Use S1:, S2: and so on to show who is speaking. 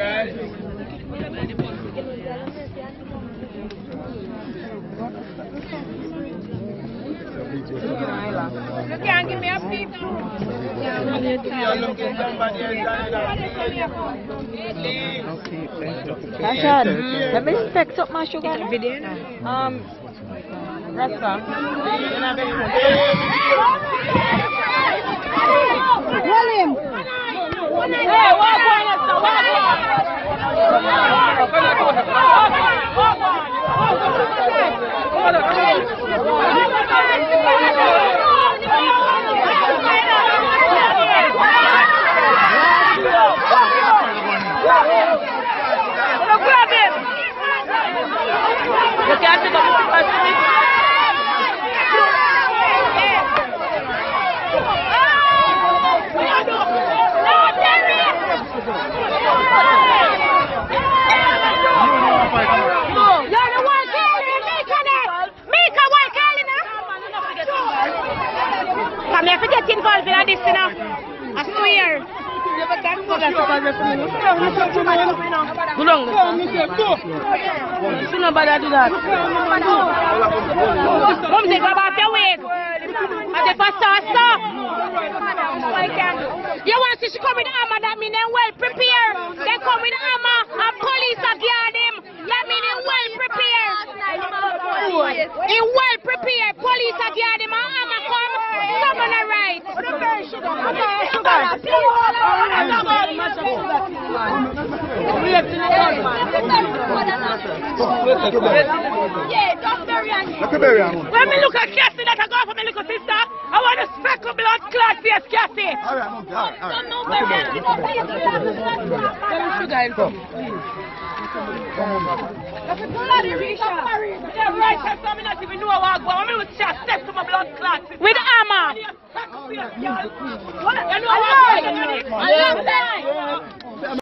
S1: You can't give me a peep.
S2: Tashan, let me text up my sugar. Um, Rasta.
S1: William.
S2: Hey, walk on, Rasta, walk
S1: الله. I'm never getting involved in this, you know. I swear.
S2: Go down. See nobody do that.
S1: Mom, they go back your way. I say, Pastor, stop. You want to see she come in the armor that me Yeah, don't bury him.
S2: When me look at Cassie that I go for my little sister, I want to speckle blood clot face Cassie. Yeah, right, that's why me not know how I go. I'm going to chat step to my blood clot.
S1: With armor.